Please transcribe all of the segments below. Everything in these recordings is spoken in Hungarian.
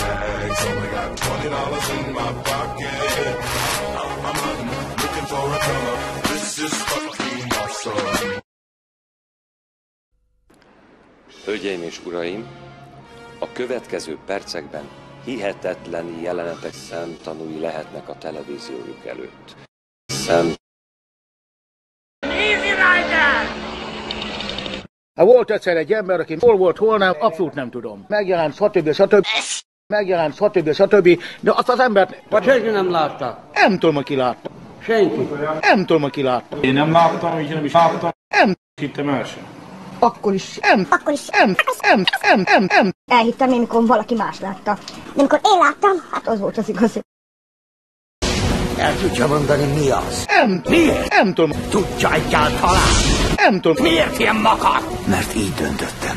tags. Only got twenty dollars in my pocket. I'm, I'm hunting, looking for a color. This is fucking awesome. Hölgyeim és uraim, a következő percekben hihetetlen jelenetek szemtanúi lehetnek a televíziójuk előtt. Szem Ha volt egyszer egy ember, aki hol volt, hol nem, abszolút nem tudom. Megjelent, stb. stb. Megjelent, stb. stb. De azt az embert Vagy senki nem látta? nem tudom, aki látta. Senki. Nem tudom, aki látta. Én nem láttam, így nem is láttam. Nem, Hittem el sem. Akkor is nem, Akkor is nem, nem, nem, nem, nem. elhittem, én, mikor valaki más látta. De amikor én láttam, hát az volt az igazi. El tudja mondani, mi az? Nem, Miért? nem tudom, Tudja egyáltalán? nem tudom. Miért ilyen makar? Mert így döntöttem.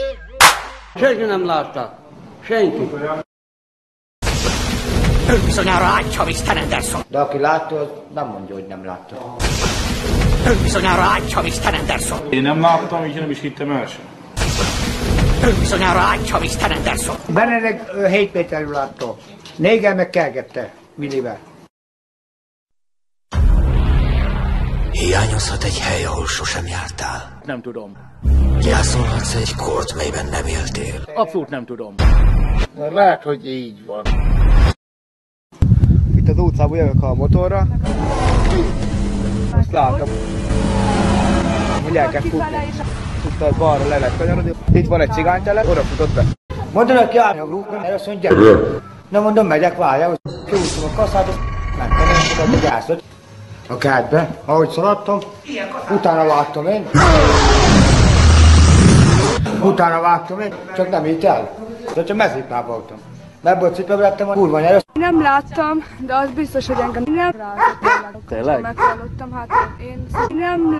Senki nem látta? Senki. Ön bizonyára látja, Mr. Anderson. De aki látta, az nem mondja, hogy nem látta. Ön bizonyára látja, Mr. Anderson. Én nem láttam, így nem is hittem el sem. Ön bizonyára látja, Mr. Anderson. Benedek 7 méterről látta. Négel meg kelgette millivel. Hiányozhat egy hely, ahol sosem jártál. Nem tudom. Gyászolhatsz egy kort, melyben nem éltél. Abszolút nem tudom. Lehet, hogy így van. Itt az utcában jövök a motorra. Azt látom. Hogy elkezd futni. A balra le lehet kanyarodni. Itt van egy cigánytelep, oda futott be. Mondom, hogy járni a grúpra, erre azt mondja, Na mondom, megyek, várjál, kiúszom a kaszát, azt mentem, és oda a gyászot. A kertbe, ahogy szaladtam, utána vágtam én. Utána vágtam én, csak nem így el. De csak mezítnál voltam. Ebből a cipőbe lettem a kurva nyerős. Nem láttam, de az biztos, hogy engem nem rázott. Tényleg? Meghallottam, hát én nem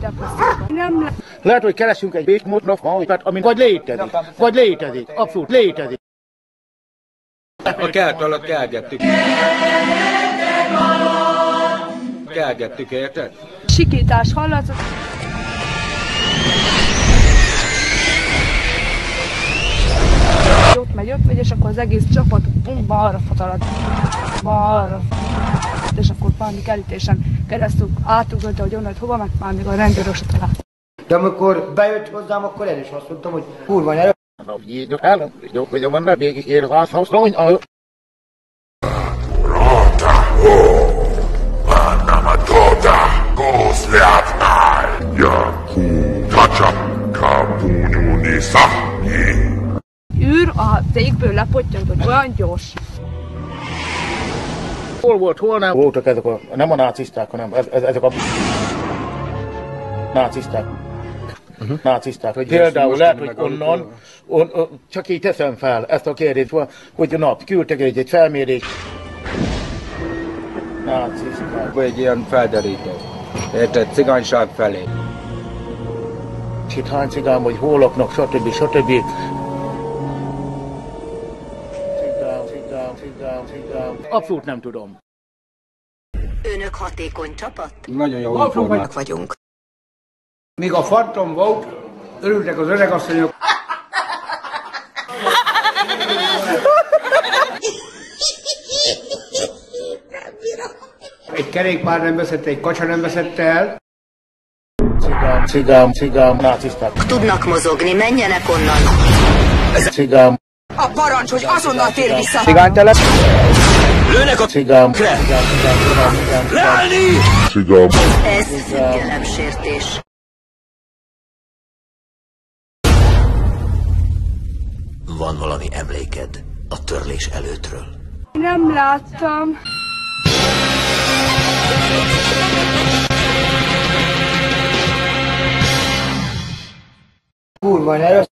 depresszióban. Nem Lehet, hogy keresünk egy békmódnak, ami vagy létezik, vagy létezik, abszolút létezik. A kert alatt kelgettük. Kelgettük, érted? sikítás hallatszott. Ott megy, ott megy, és akkor az egész csapat bum, balra fatalad. Balra. És akkor valami kerítésen keresztül átugrott, hogy onnan, hogy hova, meg már még a rendőrök se talált. De amikor bejött hozzám, akkor én is azt mondtam, hogy kurva nyerő. Tégből lepottyant, hogy olyan gyors. hol volt, hol nem. Voltak ezek a, nem a náciszták, hanem ez, ez, ezek a náciszták. Uh-huh. Náciszták, hogy például lehet, hogy onnan, on, on, csak így teszem fel ezt a kérdést, hogy a nap küldtek egy, egy felmérést. Náciszták. Egy ilyen felderítő. Érted? Cigányság felé. És itt hány cigán, vagy hol laknak, stb. stb. Cigán, Abszolút nem tudom. Önök hatékony csapat? Nagyon jó információ. vagyunk. Míg a fantom volt, örültek az öregasszonyok. Egy kerékpár nem veszette, egy kacsa nem veszette el. Cigán, cigán, cigán, náciszták. Tudnak mozogni, menjenek onnan. Cigán, A parancs, hogy azonnal tér vissza. Cigánytelep. Lőnek a cigán. Leállni! Cigam. Ez figyelemsértés. Van valami emléked a törlés előttről? Nem láttam. Kurva nyerő.